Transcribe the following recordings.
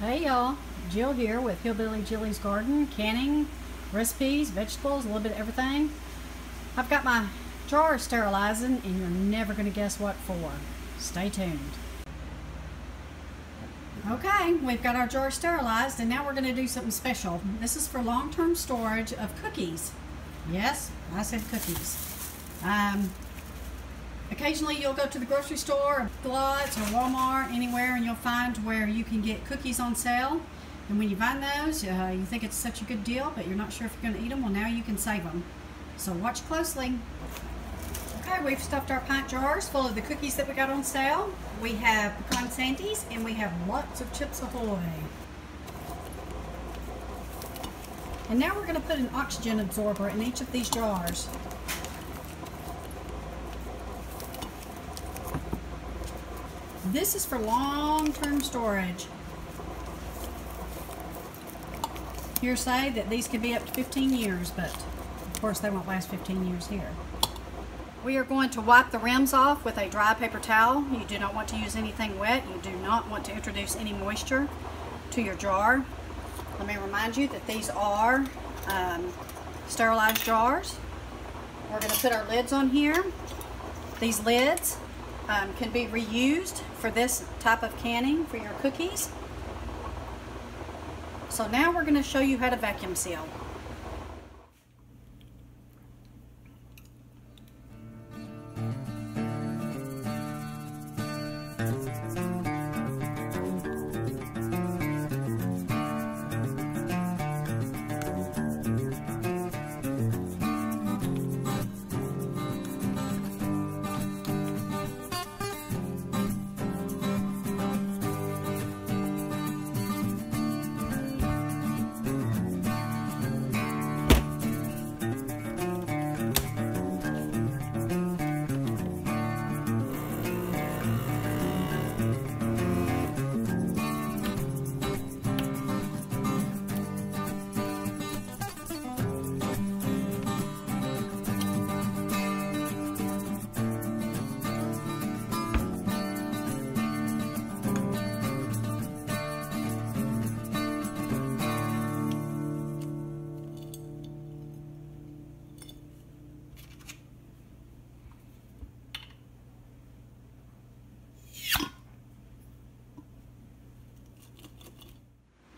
Hey y'all, Jill here with Hillbilly Jilly's Garden, canning, recipes, vegetables, a little bit of everything. I've got my jar sterilizing and you're never going to guess what for. Stay tuned. Okay, we've got our jar sterilized and now we're going to do something special. This is for long-term storage of cookies. Yes, I said cookies. Um, occasionally you'll go to the grocery store, or Glutz or Walmart, anywhere, and you'll find where you can get cookies on sale. And when you find those, uh, you think it's such a good deal, but you're not sure if you're going to eat them. Well, now you can save them. So watch closely. Okay, we've stuffed our pint jars full of the cookies that we got on sale. We have pecan sandies and we have lots of Chips Ahoy. And now we're going to put an oxygen absorber in each of these jars. This is for long-term storage. Here say that these could be up to 15 years, but of course they won't last 15 years here. We are going to wipe the rims off with a dry paper towel. You do not want to use anything wet. You do not want to introduce any moisture to your jar. Let me remind you that these are um, sterilized jars. We're going to put our lids on here. These lids um, can be reused for this type of canning for your cookies. So now we're going to show you how to vacuum seal.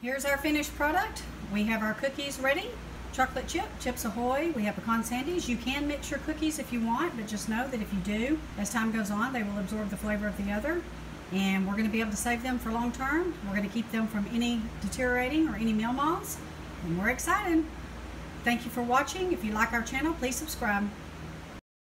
Here's our finished product. We have our cookies ready. Chocolate chip, Chips Ahoy, we have pecan sandies. You can mix your cookies if you want, but just know that if you do, as time goes on, they will absorb the flavor of the other. And we're going to be able to save them for long term. We're going to keep them from any deteriorating or any meal moths. And we're excited. Thank you for watching. If you like our channel, please subscribe.